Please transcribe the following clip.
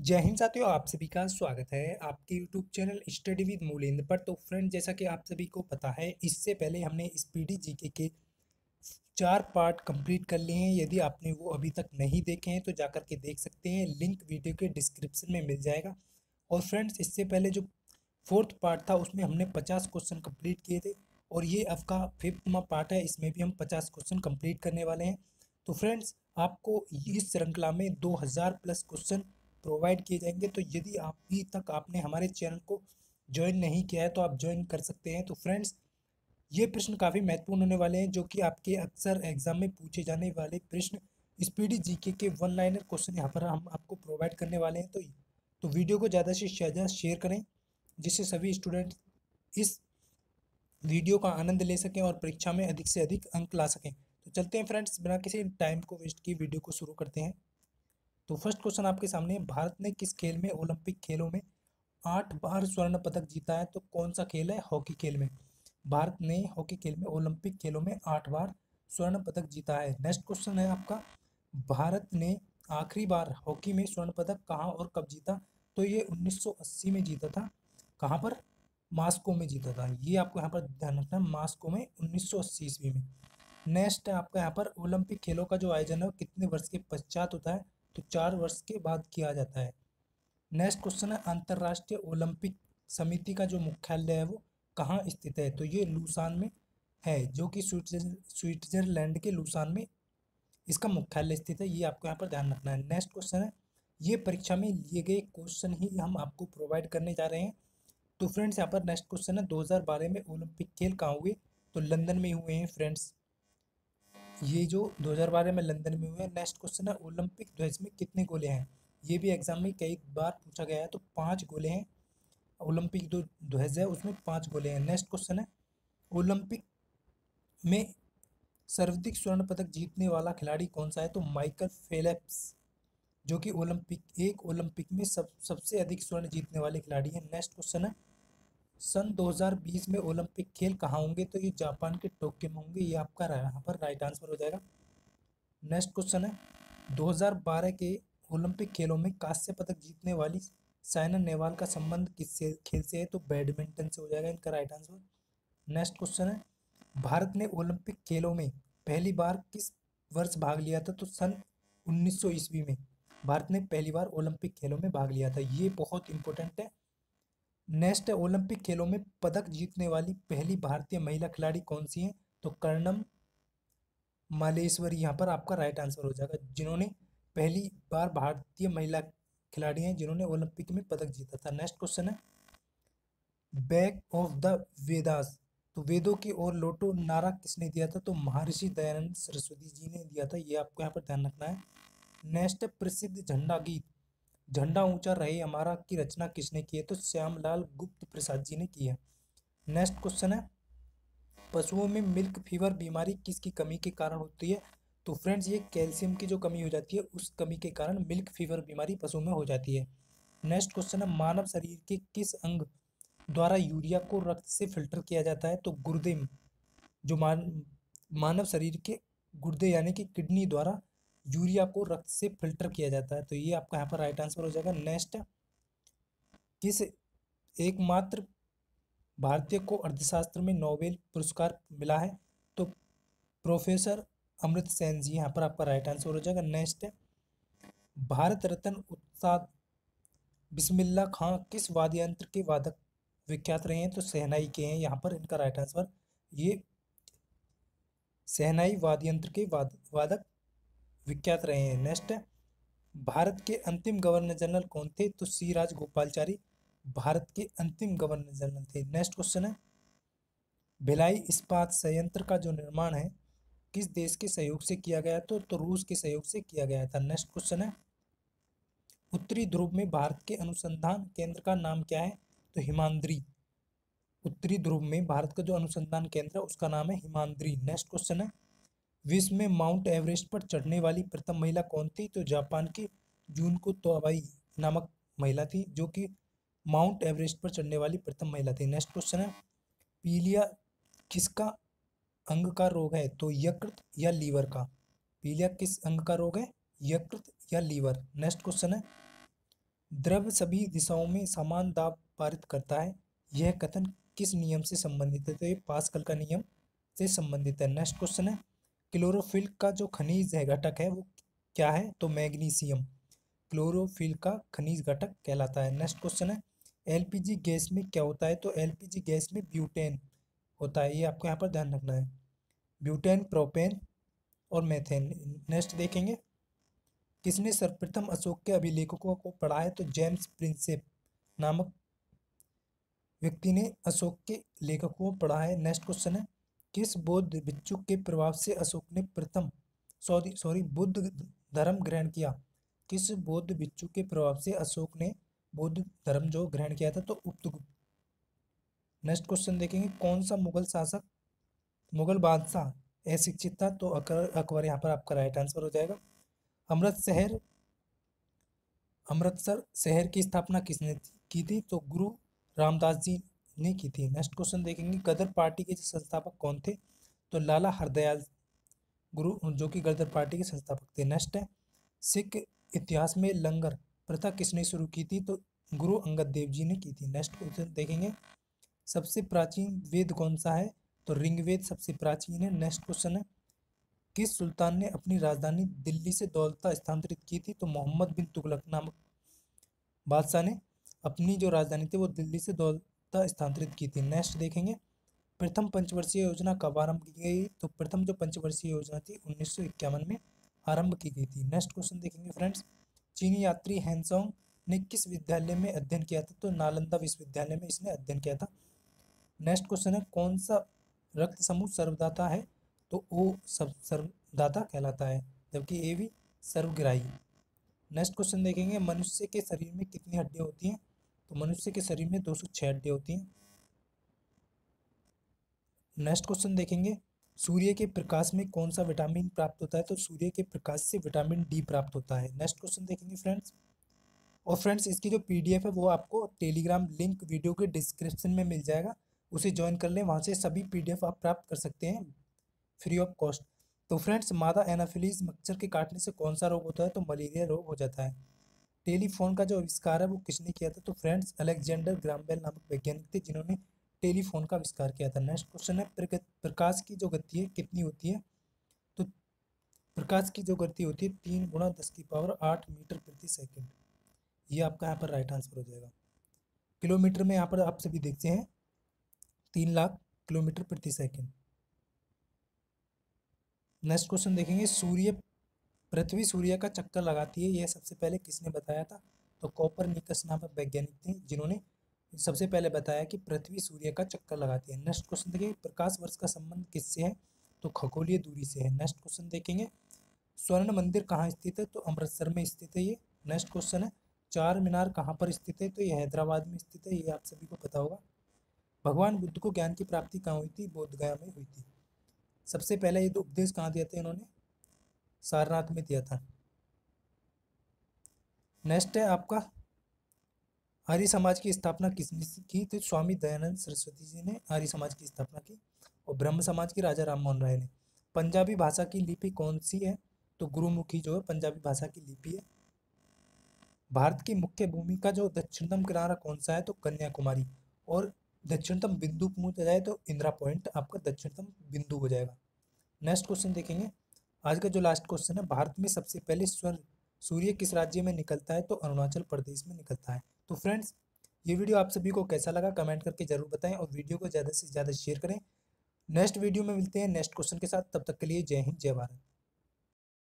जय हिंद साथियों, आप सभी का स्वागत है। आपके YouTube channel study with Moolendra पर। तो फ्रेंड जैसा कि आप सभी को पता है, इससे पहले हमने इस स्पीडी जीके के चार पार्ट कंप्लीट कर लिए हैं। यदि आपने वो अभी तक नहीं देखे हैं तो जाकर के देख सकते हैं। लिंक वीडियो के डिस्क्रिप्शन में मिल जाएगा। और फ्रेंड्स इससे पहले जो फोर्थ पार्ट था, उसमें हमने पचास क्वेश्चन कंप्लीट किए थे। और ये अब का फिफ्थवा पार्ट है, इसमें भी हम पचास क्वेश्चन कंप्लीट करने वाले हैं। तो फ्रेंड्स आपको इस श्रृंखला में दो हज़ार प्लस क्वेश्चन प्रोवाइड किए जाएँगे तो यदि अभी तक आपने हमारे चैनल को ज्वाइन नहीं किया है तो आप ज्वाइन कर सकते हैं। तो फ्रेंड्स ये प्रश्न काफ़ी महत्वपूर्ण होने वाले हैं, जो कि आपके अक्सर एग्ज़ाम में पूछे जाने वाले प्रश्न स्पीडी जीके के वन लाइनर क्वेश्चन यहाँ पर हम आपको प्रोवाइड करने वाले हैं। तो तो वीडियो को ज़्यादा से ज़्यादा शेयर करें, जिससे सभी स्टूडेंट इस वीडियो का आनंद ले सकें और परीक्षा में अधिक से अधिक अंक ला सकें। तो चलते हैं फ्रेंड्स बिना किसी टाइम को वेस्ट किए वीडियो को शुरू करते हैं। तो फ़र्स्ट क्वेश्चन आपके सामने भारत ने किस खेल में, ओलंपिक खेलों में आठ बार स्वर्ण पदक जीता है? तो कौन सा खेल है? हॉकी खेल में। भारत ने हॉकी खेल में, ओलंपिक खेलों में आठ बार स्वर्ण पदक जीता है। नेक्स्ट क्वेश्चन है आपका। भारत ने आखिरी बार हॉकी में स्वर्ण पदक कहाँ और कब जीता? तो ये 1980 में जीता था। कहाँ पर? मास्को में जीता था। ये आपको यहाँ पर ध्यान रखना है, मास्को में 1980 ईस्वी में। नेक्स्ट है आपका यहाँ पर, ओलंपिक खेलों का जो आयोजन है कितने वर्ष के पश्चात होता है? तो चार वर्ष के बाद किया जाता है। नेक्स्ट क्वेश्चन है, अंतर्राष्ट्रीय ओलंपिक समिति का जो मुख्यालय है वो कहाँ स्थित है? तो ये लूसान में है, जो कि स्विट्जरलैंड के लूसान में इसका मुख्यालय स्थित है, ये आपको यहाँ पर ध्यान रखना है। नेक्स्ट क्वेश्चन है, ये परीक्षा में लिए गए क्वेश्चन ही हम आपको प्रोवाइड करने जा रहे हैं। तो फ्रेंड्स, यहाँ पर नेक्स्ट क्वेश्चन है 2012 में ओलंपिक खेल कहाँ हुए? तो लंदन में हुए हैं, फ्रेंड्स। ये जो 2012 में लंदन में हुए नेक्स्ट क्वेश्चन है, ओलंपिक ध्वज में कितने गोले हैं? ये भी एग्ज़ाम में कई बार पूछा गया है तो पाँच गोले हैं। ओलंपिक जो ध्वज है, उसमें पाँच गोले हैं। नेक्स्ट क्वेश्चन है, ओलंपिक में सर्वाधिक स्वर्ण पदक जीतने वाला खिलाड़ी कौन सा है? तो माइकल फेलेप्स, जो कि ओलंपिक, एक ओलंपिक में सब, सबसे अधिक स्वर्ण जीतने वाले खिलाड़ी हैं। नेक्स्ट क्वेश्चन है सन 2020 में ओलंपिक खेल कहाँ होंगे? तो ये जापान के टोक्यो में होंगे। ये आपका यहाँ पर राइट आंसर हो जाएगा। नेक्स्ट क्वेश्चन है। 2012 के ओलंपिक खेलों में कांस्य पदक जीतने वाली साइना नेहवाल का संबंध किस से खेल से है? तो बैडमिंटन से हो जाएगा, इनका राइट आंसर नेक्स्ट क्वेश्चन है। भारत ने ओलंपिक खेलों में पहली बार किस वर्ष भाग लिया था? तो सन 1900 ईस्वी में भारत ने पहली बार ओलंपिक खेलों में भाग लिया था। ये बहुत इंपॉर्टेंट है। नेक्स्ट है ओलंपिक खेलों में पदक जीतने वाली पहली भारतीय महिला खिलाड़ी कौन सी है? तो कर्णम मालेश्वरी। यहाँ पर आपका राइट आंसर हो जाएगा। जिन्होंने पहली बार भारतीय महिला खिलाड़ी हैं, जिन्होंने ओलंपिक में पदक जीता था। नेक्स्ट क्वेश्चन है। Back of the Vedas. तो वेदों की ओर लोटो। नारा किसने दिया था? तो महर्षि दयानंद सरस्वती जी ने दिया था। ये आपको यहाँ पर ध्यान रखना है। नेक्स्ट प्रसिद्ध झंडा गीत। झंडा ऊँचा रहे हमारा की रचना किसने की है? तो श्यामलाल गुप्त प्रसाद जी ने की है। नेक्स्ट क्वेश्चन है। पशुओं में मिल्क फीवर बीमारी किसकी कमी के कारण होती है? तो फ्रेंड्स ये कैल्शियम की जो कमी हो जाती है, उस कमी के कारण मिल्क फीवर बीमारी पशुओं में हो जाती है। नेक्स्ट क्वेश्चन है। मानव शरीर के किस अंग द्वारा यूरिया को रक्त से फ़िल्टर किया जाता है? तो गुर्दे जो मान, मानव शरीर के गुर्दे यानी कि किडनी द्वारा यूरिया को रक्त से फ़िल्टर किया जाता है। तो ये आपका यहाँ पर राइट आंसर हो जाएगा। नेक्स्ट किस एकमात्र भारतीय को अर्थशास्त्र में नोबेल पुरस्कार मिला है? तो प्रोफेसर अमृत सेन जी, यहाँ पर आपका राइट आंसर हो जाएगा। नेक्स्ट भारत रत्न उत्साद बिस्मिल्ला खां किस वाद्य यंत्र के वादक विख्यात रहे हैं? तो सहनाई के हैं, यहाँ पर इनका राइट आंसर ये सहनाई वाद्य यंत्र के वाद, वादक विख्यात रहे हैं। नेक्स्ट भारत के अंतिम गवर्नर जनरल कौन थे? तो सी राज गोपालचारी भारत के अंतिम गवर्नर जनरल थे। नेक्स्ट क्वेश्चन है भिलाई इस्पात संयंत्र का जो निर्माण है किस देश के सहयोग से किया गया तो, तो रूस के सहयोग से किया गया था। नेक्स्ट क्वेश्चन है उत्तरी ध्रुव में भारत के अनुसंधान केंद्र का नाम क्या है? तो हिमांद्री। उत्तरी ध्रुव में भारत का जो अनुसंधान केंद्र है उसका नाम है हिमांद्री। नेक्स्ट क्वेश्चन है विश्व में माउंट एवरेस्ट पर चढ़ने वाली प्रथम महिला कौन थी? तो जापान की जून को तोबाई नामक महिला थी, जो कि माउंट एवरेस्ट पर चढ़ने वाली प्रथम महिला थी। नेक्स्ट क्वेश्चन है, पीलिया किसका अंग का रोग है? तो यकृत या लीवर का? पीलिया किस अंग का रोग है? यकृत या लीवर? नेक्स्ट क्वेश्चन है, द्रव सभी दिशाओं में समान दाब पारित करता है, यह कथन किस नियम से संबंधित है? तो ये पास्कल का नियम से संबंधित है। नेक्स्ट क्वेश्चन है क्लोरोफिल का जो खनिज है, घटक है, वो क्या है? तो मैग्नीशियम। क्लोरोफिल का खनिज घटक कहलाता है। नेक्स्ट क्वेश्चन है, एलपीजी गैस में क्या होता है? तो एलपीजी गैस में ब्यूटेन होता है। ये आपको यहाँ पर ध्यान रखना है। ब्यूटेन, प्रोपेन और मेथेन। नेक्स्ट देखेंगे, किसने सर्वप्रथम अशोक के अभिलेखों को पढ़ा है? तो जेम्स प्रिंसेप नामक व्यक्ति ने अशोक के लेखकों को पढ़ा है। नेक्स्ट क्वेश्चन है किस बौद्ध भिक्षु के प्रभाव से अशोक ने प्रथम, सॉरी सॉरी, बुद्ध धर्म ग्रहण किया? किस बौद्ध भिक्षु के प्रभाव से अशोक ने बौद्ध धर्म जो ग्रहण किया था तो उपतुगुप्त नेक्स्ट क्वेश्चन देखेंगे, कौन सा मुगल शासक, मुगल बादशाह अशिक्षित था? तो अकबर अकबर, यहाँ पर आपका राइट आंसर हो जाएगा। अमृत शहर अमृतसर शहर की स्थापना किसने की थी? तो गुरु रामदास जी ने की थी। नेक्स्ट क्वेश्चन देखेंगे, गदर पार्टी के संस्थापक कौन थे? तो लाला हरदयाल गुरु, जो कि गदर पार्टी के संस्थापक थे। नेक्स्ट है, सिख इतिहास में लंगर प्रथा किसने शुरू की थी? तो गुरु अंगद देव जी ने की थी। नेक्स्ट क्वेश्चन देखेंगे, सबसे प्राचीन वेद कौन सा है? तो ऋग्वेद सबसे प्राचीन है। नेक्स्ट क्वेश्चन है, किस सुल्तान ने अपनी राजधानी दिल्ली से दौलता स्थानांतरित की थी? तो मोहम्मद बिन तुगलक नामक बादशाह ने अपनी जो राजधानी थी, वो दिल्ली से दौलता स्थानांतरित की थी। नेक्स्ट देखेंगे। प्रथम पंचवर्षीय योजना कब आरंभ की गई? तो प्रथम जो पंचवर्षीय योजना थी, उन्नीस सौ इक्यावन में आरंभ की गई थी। नेक्स्ट क्वेश्चन देखेंगे फ्रेंड्स चीनी यात्री हैंसोंग ने किस विद्यालय में अध्ययन किया था? तो नालंदा विश्वविद्यालय में इसने अध्ययन किया था। नेक्स्ट क्वेश्चन है, कौन सा रक्त समूह सर्वदाता है? तो ओ सब, सर्वदाता कहलाता है, जबकि ए भी सर्वग्राही। नेक्स्ट क्वेश्चन देखेंगे, मनुष्य के शरीर में कितनी हड्डियाँ होती हैं? तो मनुष्य के शरीर में दो सौ छः हड्डियाँ होती हैं। नेक्स्ट क्वेश्चन देखेंगे, सूर्य के प्रकाश में कौन सा विटामिन प्राप्त होता है? तो सूर्य के प्रकाश से विटामिन डी प्राप्त होता है। नेक्स्ट क्वेश्चन देखेंगे फ्रेंड्स। और फ्रेंड्स, इसकी जो पीडीएफ है वो आपको टेलीग्राम लिंक वीडियो के डिस्क्रिप्शन में मिल जाएगा। उसे ज्वाइन कर लें, वहाँ से सभी पीडीएफ आप प्राप्त कर सकते हैं, फ्री ऑफ़ कॉस्ट। तो फ्रेंड्स, मादा एनाफिलीज मच्छर के काटने से कौन सा रोग होता है? तो मलेरिया रोग हो जाता है। टेलीफोन का जो आविष्कार है, वो किसने किया था? तो फ्रेंड्स, अलेक्जेंडर ग्रामबेल नामक वैज्ञानिक थे, जिन्होंने टेलीफोन का आविष्कार किया था। नेक्स्ट क्वेश्चन है प्रकाश की जो गति है, कितनी होती है? तो प्रकाश की जो गति होती है, तीन गुणा दस की पावर आठ मीटर प्रति सेकेंड। ये आपका यहाँ पर राइट आंसर हो जाएगा। किलोमीटर में यहाँ पर आप सभी देखते हैं, तीन लाख किलोमीटर प्रति सेकेंड। नेक्स्ट क्वेश्चन देखेंगे, सूर्य पृथ्वी सूर्य का चक्कर लगाती है, यह सबसे पहले किसने बताया था? तो कॉपर निकस नामक वैज्ञानिक थे, जिन्होंने सबसे पहले बताया कि पृथ्वी सूर्य का चक्कर लगाती है। नेक्स्ट क्वेश्चन देखिए, प्रकाश वर्ष का संबंध किससे है? तो खगोलीय दूरी से है। नेक्स्ट क्वेश्चन देखेंगे, स्वर्ण मंदिर कहाँ स्थित है? तो अमृतसर में स्थित है ये। नेक्स्ट क्वेश्चन है, चार मीनार कहाँ पर स्थित है? तो ये हैदराबाद में स्थित है, ये आप सभी को पता होगा। भगवान बुद्ध को ज्ञान की प्राप्ति कहाँ हुई थी? बोधगया में हुई थी। सबसे पहले ये तो उपदेश कहाँ दिया था इन्होंने? सारनाथ में दिया था। नेक्स्ट है आपका, आर्य समाज की स्थापना किसने की? तो स्वामी दयानंद सरस्वती जी ने आर्य समाज की स्थापना की और ब्रह्म समाज की राजा राम मोहन राय ने। पंजाबी भाषा की लिपि कौन सी है? तो गुरुमुखी जो है, पंजाबी भाषा की लिपि है। भारत की मुख्य भूमि का जो दक्षिणतम किनारा कौन सा है? तो कन्याकुमारी और दक्षिणतम बिंदु पूछ जाए तो इंदिरा पॉइंट आपका दक्षिणतम बिंदु हो जाएगा। नेक्स्ट क्वेश्चन देखेंगे। आज का जो लास्ट क्वेश्चन है, भारत में सबसे पहले स्वर, सूर्य किस राज्य में निकलता है? तो अरुणाचल प्रदेश में निकलता है। तो फ्रेंड्स ये वीडियो आप सभी को कैसा लगा? कमेंट करके ज़रूर बताएँ और वीडियो को ज़्यादा से ज़्यादा शेयर करें। नेक्स्ट वीडियो में मिलते हैं नेक्स्ट क्वेश्चन के साथ। तब तक के लिए जय हिंद, जय भारत।